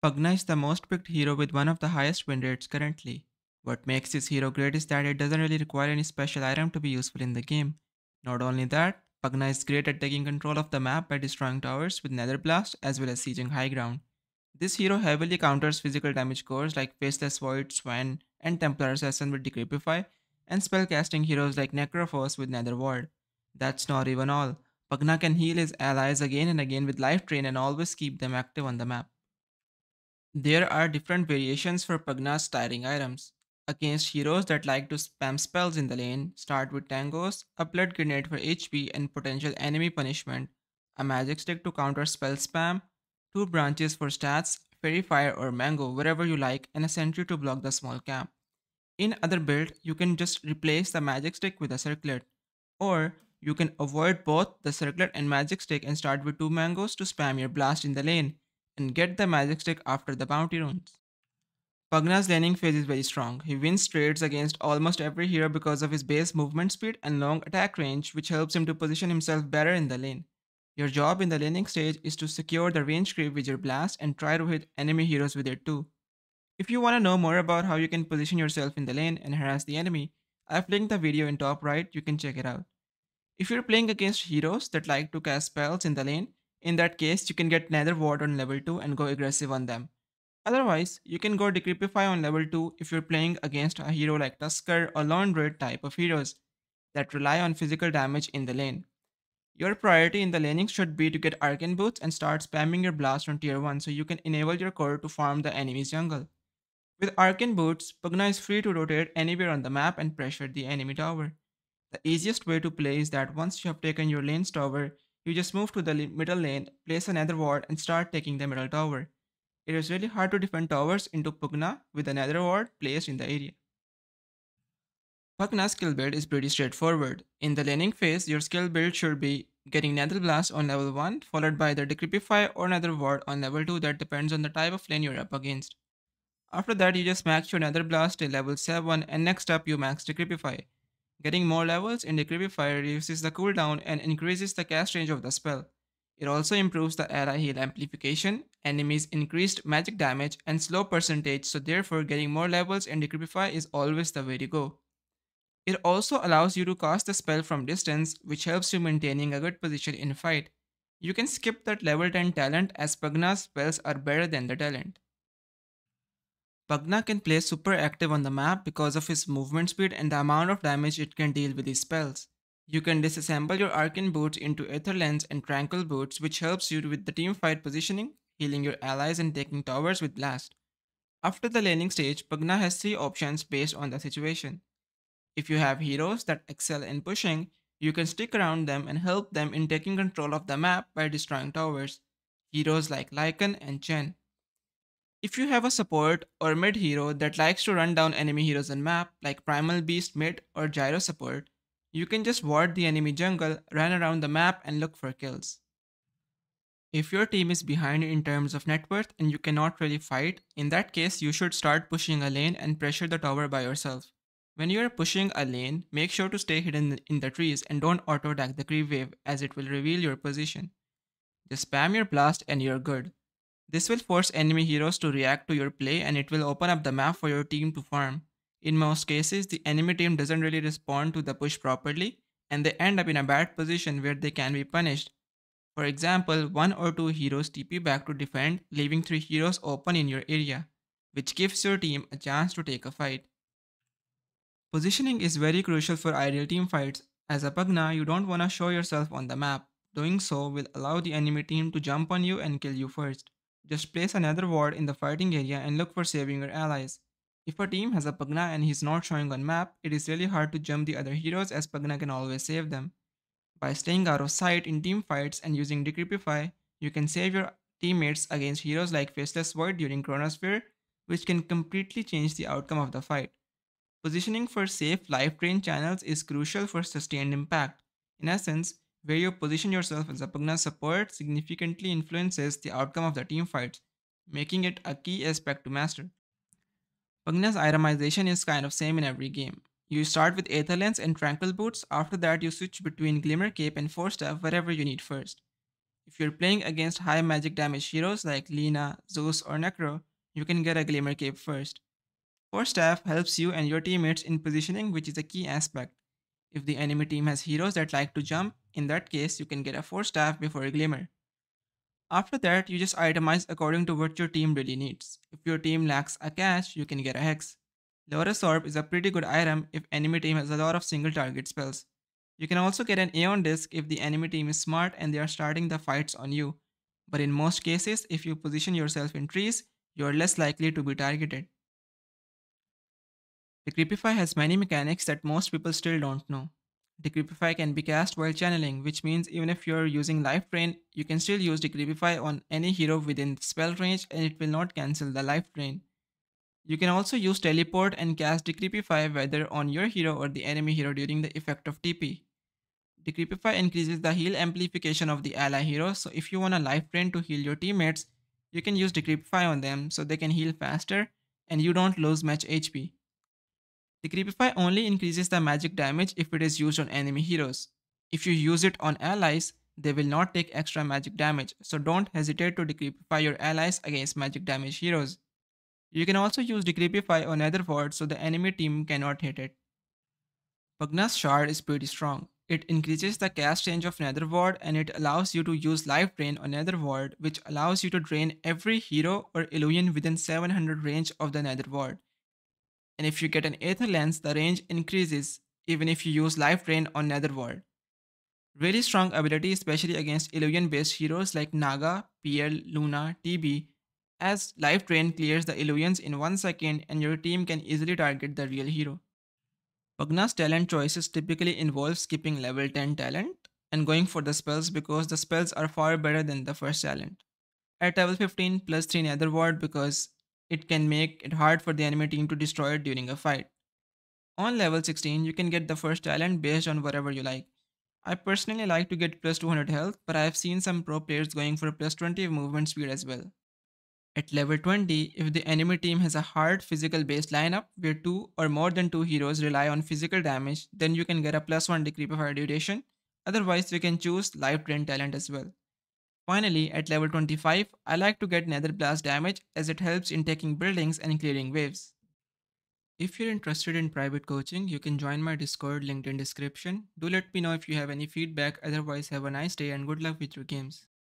Pugna is the most picked hero with one of the highest win rates currently. What makes this hero great is that it doesn't really require any special item to be useful in the game. Not only that, Pugna is great at taking control of the map by destroying towers with Nether Blast as well as sieging high ground. This hero heavily counters physical damage cores like Faceless Void, Sven, and Templar Assassin with Decrepify, and spellcasting heroes like Necrophos with Nether Ward. That's not even all. Pugna can heal his allies again and again with Life Drain and always keep them active on the map. There are different variations for Pugna's tiring items. Against heroes that like to spam spells in the lane, start with Tangos, a blood grenade for HP and potential enemy punishment, a magic stick to counter spell spam, two branches for stats, faerie fire or mango, wherever you like, and a sentry to block the small camp. In other build, you can just replace the magic stick with a circlet, or you can avoid both the circlet and magic stick and start with two mangoes to spam your blast in the lane and get the magic stick after the bounty runes. Pugna's laning phase is very strong. He wins trades against almost every hero because of his base movement speed and long attack range, which helps him to position himself better in the lane. Your job in the laning stage is to secure the range creep with your blast and try to hit enemy heroes with it too. If you want to know more about how you can position yourself in the lane and harass the enemy, I've linked the video in top right, you can check it out. If you're playing against heroes that like to cast spells in the lane, in that case you can get Nether Ward on level 2 and go aggressive on them. Otherwise, you can go Decrepify on level 2 if you're playing against a hero like Tusker or Druid type of heroes that rely on physical damage in the lane. Your priority in the laning should be to get Arcane Boots and start spamming your blast on tier 1 so you can enable your core to farm the enemy's jungle. With Arcane Boots, Pugna is free to rotate anywhere on the map and pressure the enemy tower. The easiest way to play is that once you have taken your lane's tower, you just move to the middle lane, place a Nether Ward and start taking the middle tower. It is really hard to defend towers into Pugna with a Nether Ward placed in the area. Pugna's skill build is pretty straightforward. In the laning phase, your skill build should be getting Nether Blast on level 1, followed by the Decrepify or Nether Ward on level 2 that depends on the type of lane you're up against. After that, you just max your Nether Blast till level 7 and next up you max Decrepify. Getting more levels in Decrepify reduces the cooldown and increases the cast range of the spell. It also improves the ally heal amplification, enemies increased magic damage, and slow percentage so therefore getting more levels in Decrepify is always the way to go. It also allows you to cast the spell from distance which helps you maintaining a good position in fight. You can skip that level 10 talent as Pugna's spells are better than the talent. Pugna can play super active on the map because of his movement speed and the amount of damage it can deal with his spells. You can disassemble your Arcane Boots into Aether Lens and Tranquil Boots which helps you with the team fight positioning, healing your allies and taking towers with Blast. After the laning stage, Pugna has 3 options based on the situation. If you have heroes that excel in pushing, you can stick around them and help them in taking control of the map by destroying towers. Heroes like Lycan and Chen. If you have a support or mid hero that likes to run down enemy heroes in map like Primal Beast mid or Gyro support, you can just ward the enemy jungle, run around the map and look for kills. If your team is behind in terms of net worth and you cannot really fight, in that case you should start pushing a lane and pressure the tower by yourself. When you are pushing a lane, make sure to stay hidden in the trees and don't auto-attack the creep wave as it will reveal your position. Just spam your blast and you're good. This will force enemy heroes to react to your play and it will open up the map for your team to farm. In most cases, the enemy team doesn't really respond to the push properly, and they end up in a bad position where they can be punished. For example, one or two heroes TP back to defend, leaving three heroes open in your area, which gives your team a chance to take a fight. Positioning is very crucial for ideal team fights. As a Pugna, you don't want to show yourself on the map. Doing so will allow the enemy team to jump on you and kill you first. Just place a Nether Ward in the fighting area and look for saving your allies. If a team has a Pugna and he's not showing on map, it is really hard to jump the other heroes as Pugna can always save them. By staying out of sight in team fights and using Decrepify, you can save your teammates against heroes like Faceless Void during Chronosphere, which can completely change the outcome of the fight. Positioning for safe life drain channels is crucial for sustained impact. In essence, where you position yourself as a Pugna support significantly influences the outcome of the team fights, making it a key aspect to master. Pugna's itemization is kind of same in every game. You start with Aether Lens and Tranquil Boots, after that you switch between Glimmer Cape and Force Staff wherever you need first. If you're playing against high magic damage heroes like Lina, Zeus, or Necro, you can get a Glimmer Cape first. Force Staff helps you and your teammates in positioning, which is a key aspect. If the enemy team has heroes that like to jump, in that case, you can get a Force Staff before a Glimmer. After that, you just itemize according to what your team really needs. If your team lacks a catch, you can get a Hex. Lotus Orb is a pretty good item if enemy team has a lot of single target spells. You can also get an Aeon Disc if the enemy team is smart and they are starting the fights on you. But in most cases, if you position yourself in trees, you are less likely to be targeted. Decrepify has many mechanics that most people still don't know. Decrepify can be cast while channeling, which means even if you're using Life Drain, you can still use Decrepify on any hero within spell range and it will not cancel the Life Drain. You can also use Teleport and cast Decrepify whether on your hero or the enemy hero during the effect of TP. Decrepify increases the heal amplification of the ally hero, so if you want a Life Drain to heal your teammates, you can use Decrepify on them so they can heal faster and you don't lose much HP. Decrepify only increases the magic damage if it is used on enemy heroes. If you use it on allies, they will not take extra magic damage, so don't hesitate to decrepify your allies against magic damage heroes. You can also use decrepify on Nether Ward so the enemy team cannot hit it. Pugna's Shard is pretty strong. It increases the cast range of Nether Ward and it allows you to use Life Drain on Nether Ward which allows you to drain every hero or illusion within 700 range of the Nether Ward and if you get an Aether Lens, the range increases even if you use Life Drain on Nether Ward. Really strong ability especially against illusion based heroes like Naga, PL, Luna, TB, as Life Drain clears the illusions in 1 second and your team can easily target the real hero. Pugna's talent choices typically involve skipping level 10 talent and going for the spells because the spells are far better than the first talent. At level 15 plus 3 Nether Ward because it can make it hard for the enemy team to destroy it during a fight. On level 16, you can get the first talent based on whatever you like. I personally like to get plus 200 health, but I have seen some pro players going for plus 20 movement speed as well. At level 20, if the enemy team has a hard physical based lineup where two or more than two heroes rely on physical damage, then you can get a plus 1 decrepifier duration. Otherwise, you can choose life drain talent as well. Finally, at level 25, I like to get Nether Blast damage as it helps in taking buildings and clearing waves. If you're interested in private coaching, you can join my Discord linked in description. Do let me know if you have any feedback, otherwise have a nice day and good luck with your games.